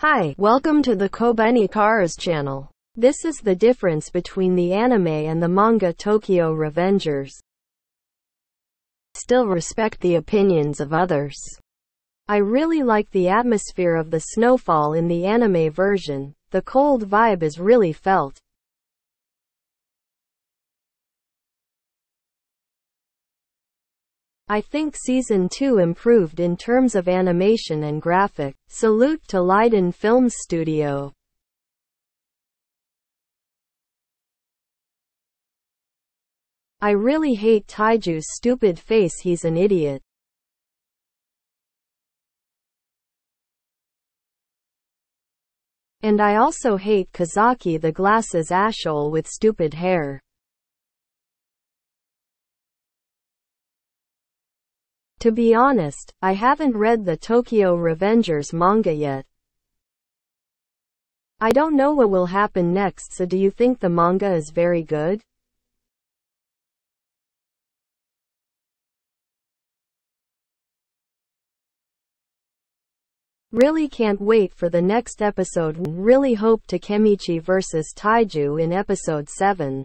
Hi, welcome to the Kobeni Cars channel. This is the difference between the anime and the manga Tokyo Revengers. Still respect the opinions of others. I really like the atmosphere of the snowfall in the anime version. The cold vibe is really felt. I think season 2 improved in terms of animation and graphic. Salute to Liden Films Studio. I really hate Taiju's stupid face he's an idiot. And I also hate Kisaki the glasses ashole with stupid hair. To be honest, I haven't read the Tokyo Revengers manga yet. I don't know what will happen next so do you think the manga is very good? Really can't wait for the next episode. Really hope Takemichi vs Taiju in episode 7.